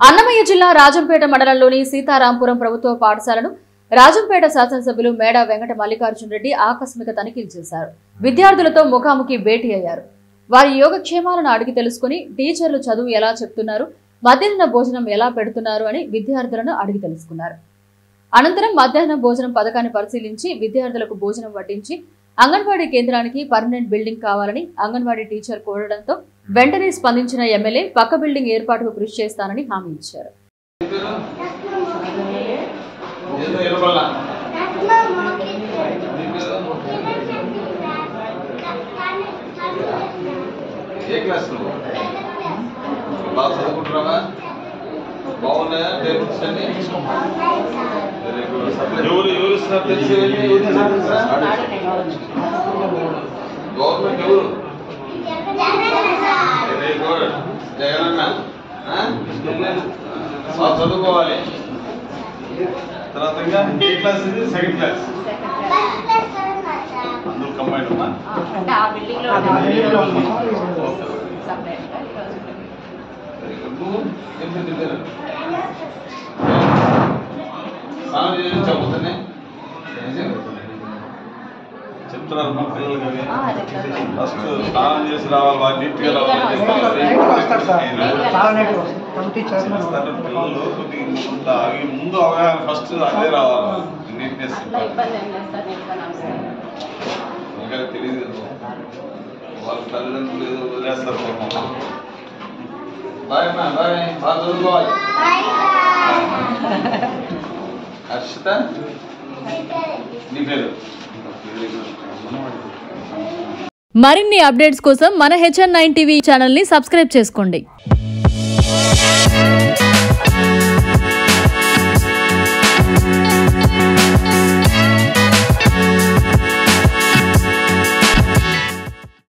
అన్నమయ్య జిల్లా రాజంపేట మండలంలోని సీతారాంపురం ప్రభుత్వ పాఠశాలను రాజంపేట శాసనసభ్యులు మేడా వెంకట మల్లికార్జున రెడ్డి ఆకస్మిక తనిఖీలు చేశారు. విద్యార్థులతో ముఖాముఖి భేటీ అయ్యారు. వారి యోగక్షేమాలను అడిగి తెలుసుకుని టీచర్లు చదువు ఎలా చెప్తున్నారు మధ్యాహ్న భోజనం ఎలా పెడుతున్నారు అని విద్యార్థులను అడిగి తెలుసుకున్నారు. అనంతరం మధ్యాహ్న భోజనం పథకాన్ని పరిశీలించి విద్యార్థులకు భోజనం వడ్డించి అంగన్వాడీ కేంద్రానికి పర్మనెంట్ బిల్డింగ్ కావాలని అంగన్వాడీ టీచర్ కోరడంతో వెంటనే స్పందించిన ఎమ్మెల్యే పక్క బిల్డింగ్ ఏర్పాటుకు కృషి చేస్తానని హామీ ఇచ్చారు. ఏ క్లాస్ బాగా చదువుకుంటున్నావా? బాగున్నాయా? టేబుల్స్ అన్ని? ఇస్తున్నారు తెలిసి? గవర్నమెంట్ ఎవరు? వెరీ గుడ్ జగనన్న చదువుకోవాలి. తర్వాత ఏ క్లాస్ ఇది? Second class. అందరూ కంబైన్ అమ్మా ఓకే వెరీ గుడ్ నువ్వు ఏం పేరు పేరు స్నానం చేసి చదువుతానే చెప్తున్నారు మా పిల్లలకి అవి. ఫస్ట్ స్నానం చేసి రావాలి బాగా నీట్గా రావాలి. పిల్లలు కొద్దిగా ముందు అవి ముందు అవగాహన ఫస్ట్ అదే రావాలి. నీట్నెస్ ఇంకా తెలియదు కదా. వాళ్ళ తల్లిదండ్రులు ఏదో వదిలేస్తారు. బాయ్ అమ్మా బాయ్ బాగా చదువుకోవాలి హర్షిత మరిన్ని అప్డేట్స్ కోసం మన హెచ్ఎన్ నైన్ టీవీ ఛానల్ని సబ్స్క్రైబ్ చేసుకోండి.